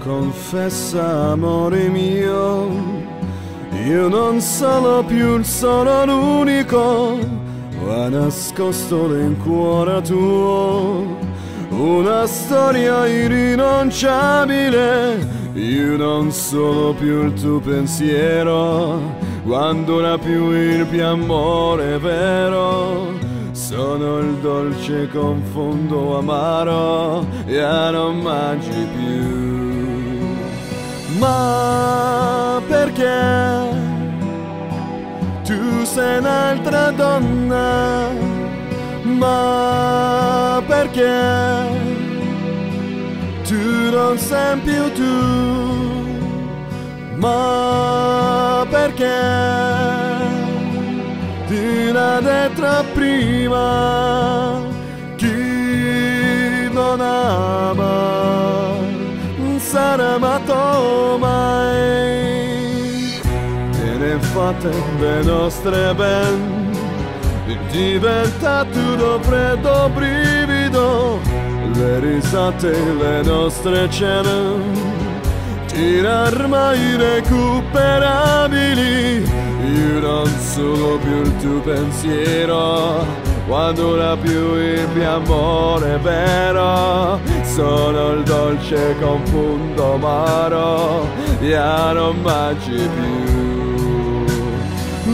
confessa amore mio, io non sono più il solo l'unico, ho nascosto nel cuore tuo una storia irrinunciabile, io non sono più il tuo pensiero, quando era più il mio amore vero. Sono il dolce con fondo amaro e non mangi più. Ma perché tu sei un'altra donna? Ma perché tu non sei più tu? Ma perché? ti l'ha detto prima chi non ama amato mai. Te ne fate le nostre ben è diventato un freddo brivido. Le risate le nostre cene ormai recuperabili. Io non sono più il tuo pensiero quando non più il mio amore vero sono il dolce confundo amaro e non mangi più.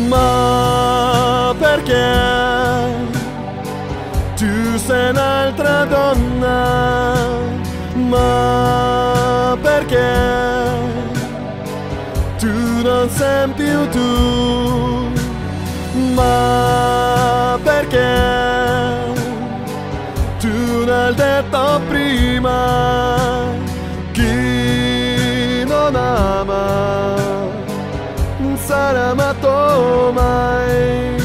Ma perché tu sei un'altra donna? Ma perché non sei più tu, ma perché tu l'hai detto prima, chi non ama non sarà amato mai.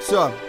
So.